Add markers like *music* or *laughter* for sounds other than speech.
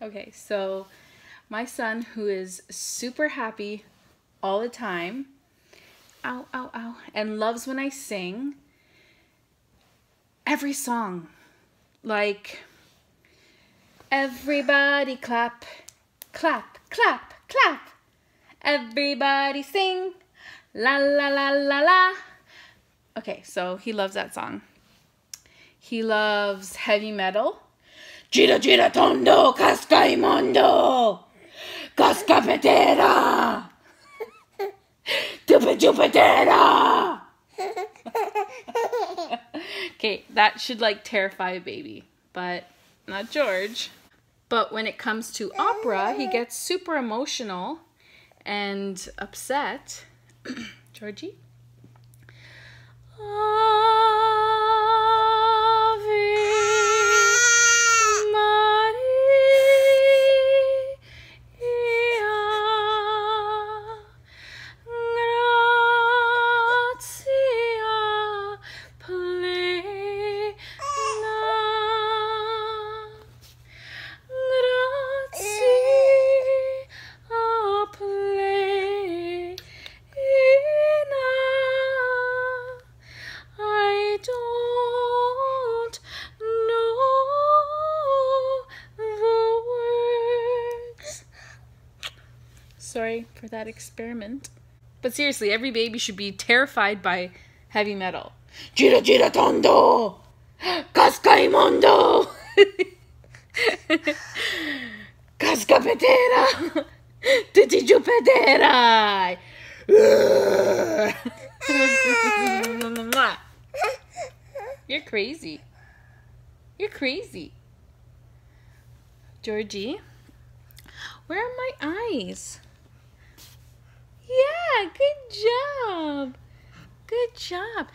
Okay, so my son, who is super happy all the time, ow, ow, ow, and loves when I sing every song. Like, everybody clap, clap, clap, clap. Everybody sing, la la la la la. Okay, so he loves that song. He loves heavy metal. Gira gira tondo, casca imondo, casca petera, tupe chupetera. okay, that should like terrify a baby, but not George. But when it comes to opera, he gets super emotional and upset. *clears throat* Georgie? Sorry for that experiment. But seriously, every baby should be terrified by heavy metal. Gira gira tondo! Casca imondo! Casca *laughs* petera! Tutti giù pedera! *laughs* You're crazy. You're crazy. Georgie, where are my eyes? Good job. Good job.